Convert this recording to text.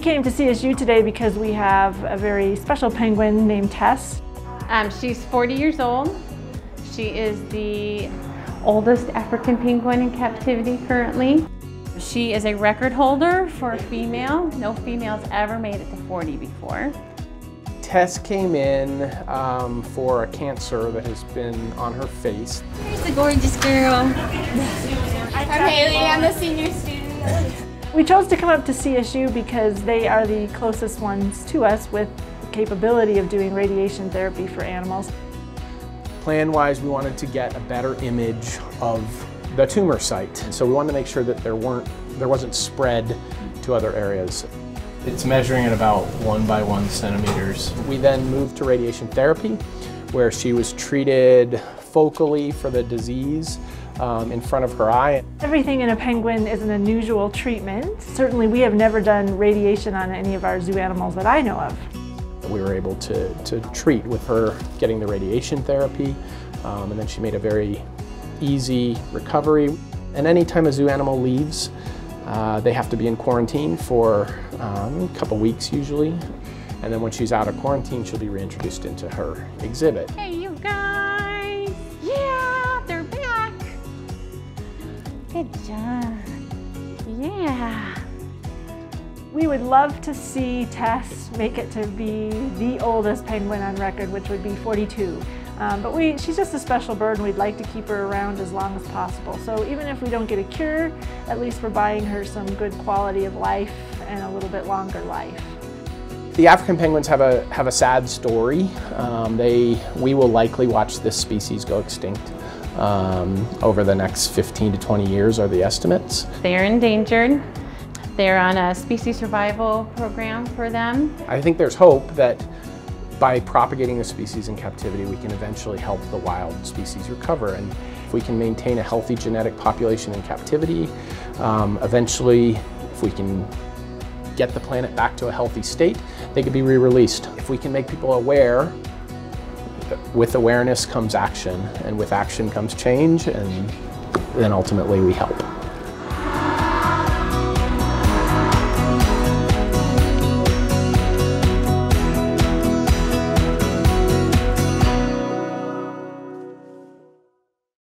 came to CSU today because we have a very special penguin named Tess. Um, she's 40 years old. She is the oldest African penguin in captivity currently. She is a record holder for a female. No female's ever made it to 40 before. Tess came in um, for a cancer that has been on her face. Here's the gorgeous girl. I'm Haley, I'm the senior student. We chose to come up to CSU because they are the closest ones to us with the capability of doing radiation therapy for animals. Plan-wise, we wanted to get a better image of the tumor site. So we wanted to make sure that there weren't there wasn't spread to other areas. It's measuring at about one by one centimeters. We then moved to radiation therapy where she was treated focally for the disease um, in front of her eye. Everything in a penguin is an unusual treatment. Certainly we have never done radiation on any of our zoo animals that I know of. We were able to, to treat with her getting the radiation therapy um, and then she made a very easy recovery. And anytime a zoo animal leaves, uh, they have to be in quarantine for um, a couple weeks usually. And then when she's out of quarantine, she'll be reintroduced into her exhibit. Hey, you guys! Good job. Yeah. We would love to see Tess make it to be the oldest penguin on record, which would be 42. Um, but we, she's just a special bird and we'd like to keep her around as long as possible. So even if we don't get a cure, at least we're buying her some good quality of life and a little bit longer life. The African penguins have a, have a sad story. Um, they, we will likely watch this species go extinct um, over the next 15 to 20 years are the estimates. They are endangered. They're on a species survival program for them. I think there's hope that by propagating the species in captivity, we can eventually help the wild species recover. And if we can maintain a healthy genetic population in captivity, um, eventually, if we can get the planet back to a healthy state, they could be re-released. If we can make people aware, with awareness comes action, and with action comes change, and then ultimately we help.